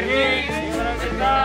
Terima kita,